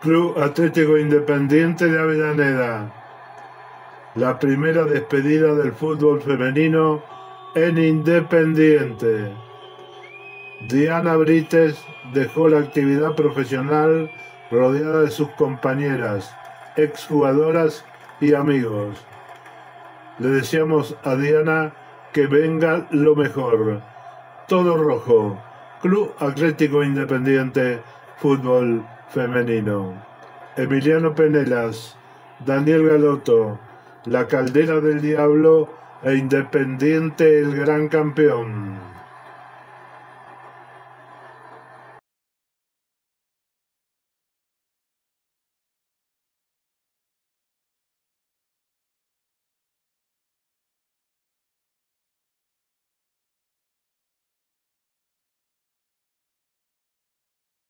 Club Atlético Independiente de Avellaneda. La primera despedida del fútbol femenino en Independiente. Diana Brites dejó la actividad profesional rodeada de sus compañeras, exjugadoras y amigos. Le deseamos a Diana que venga lo mejor. Todo rojo. Club Atlético Independiente Fútbol Femenino. Emiliano Penelas, Daniel Galoto, La Caldera del Diablo e Independiente el Gran Campeón.